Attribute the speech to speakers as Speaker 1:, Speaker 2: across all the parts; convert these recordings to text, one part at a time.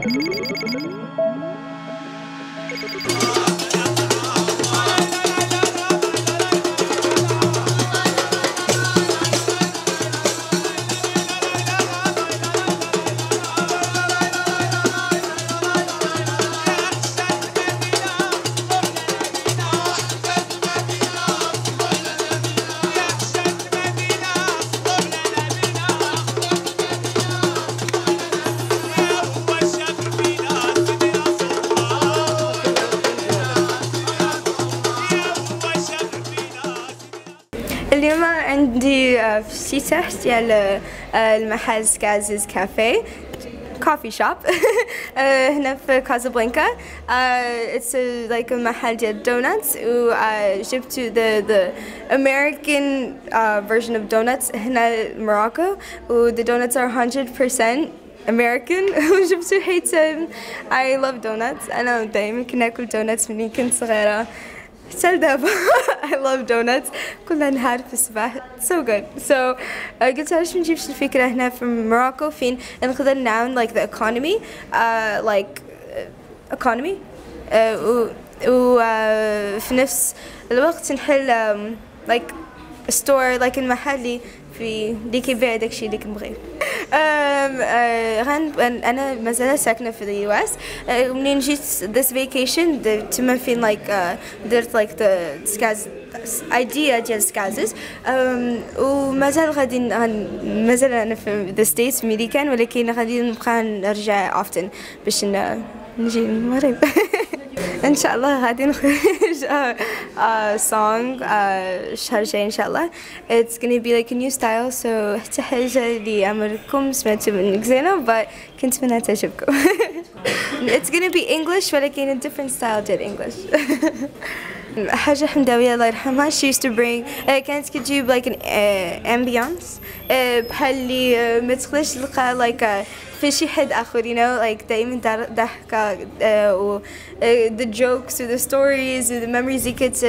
Speaker 1: Thank you. عندي آه، في افتتاح ديال آه، المحل سكازز كافيه كوفي شوب هنا في كازابلانكا اتس لايك محل ديال دوناتس وجبت ذا ذا American uh, version of donuts هنا موروكو و the donuts are 100% American وجبته حيت um, I love donuts أنا دايما كنا ناكل donuts مني كنت صغيرة حتى لدابا I love donuts. كل نهار في الصباح. So good. So uh, قلت علاش ما نجيبش الفكرة هنا في موروكو فين؟ نقدر نعاون like the economy uh, like uh, economy و, uh, في نفس الوقت نحل um, like store like المحلي في اللي كيبيع داكشي اللي كنبغي غن أنا مازال ساكنة في اليو اس uh, منين جيت this vacation تما فين like درت like the سكاز idea ديال سكازز ومازال غادي مازال أنا في the states ميريكان ولكن غادي نبقى نرجع often باش نجي المغرب ان شاء الله غادي نخرج سونغ الشهر الجاي ان شاء الله it's gonna be like a new style so حتى حاجة اللي عمركم سمعتوا من زينة but كنت منها تعجبكم it's gonna be English ولكن a different style ديال English حاجة حمداوية الله يرحمها she used to bring آه، كانت كتجيب like an uh, ambience آه، بحال اللي آه، ما تقدرش تلقى like آه، في شي حد آخر you know like دايما دار- ضحكة و the jokes و the stories و the memories اللي كت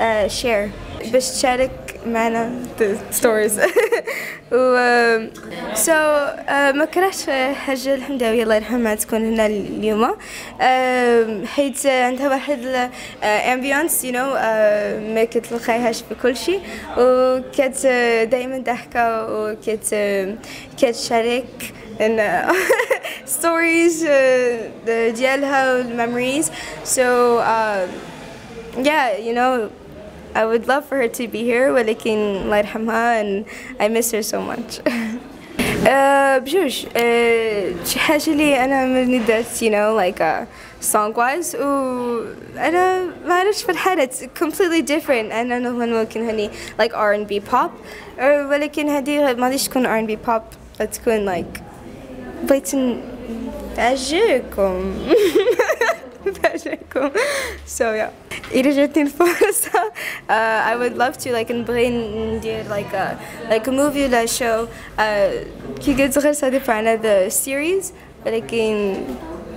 Speaker 1: آه، share. باش تشارك معنا the stories. و آه، so آه، ما كرهتش حاجة الحمداوية الله يرحمها تكون هنا اليوم. آه، حيت عندها واحد الامبيانس يو نو ما كتلقايهاش في كل شيء وكت دائما ضحكة وكت كتشارك ان ستوريز ديالها والميموريز so uh, yeah you know I would love for her to be here ولكن الله يرحمها and I miss her so much آه، بجوج آه، شي حاجة اللي أنا مني درت you know like uh, song wise و أنا ما عرفتش في الحالة it's completely different أنا نظن ممكن هني like R&B pop آه، ولكن هذه ما غاديش تكون R&B pop تكون like بغيت نفاجئكم نفاجئكم so yeah إذا جاتني الفرصة uh, I would love to like نبغي ندير like a like a movie ولا show uh, كي قلت غير صادي عنا the series ولكن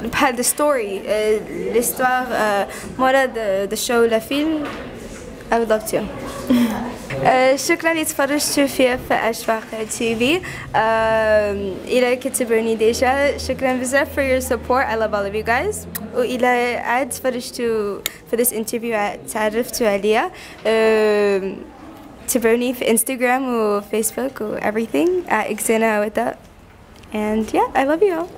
Speaker 1: بحال the story uh, l'histoire uh, مورا the, the show ولا فيلم I would love to آه شكرا اللي تفرجتوا فيها في آش واقع تي في آه الى كتبعوني ديجا شكرا بزاف for your support I love all of you guys والى عاد تفرجتوا في this interview تعرفتوا عليا آه تابعوني في انستغرام وفيسبوك و everything at Xena with that and yeah I love you all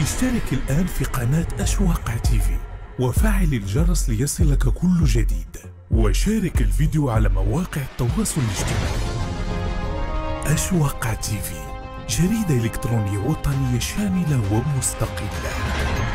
Speaker 2: اشترك الآن في قناة آش واقع تيفي وفعل الجرس ليصلك كل جديد. وشارك الفيديو على مواقع التواصل الاجتماعي. أشواق تيفي جريدة إلكترونية وطنية شاملة ومستقلة.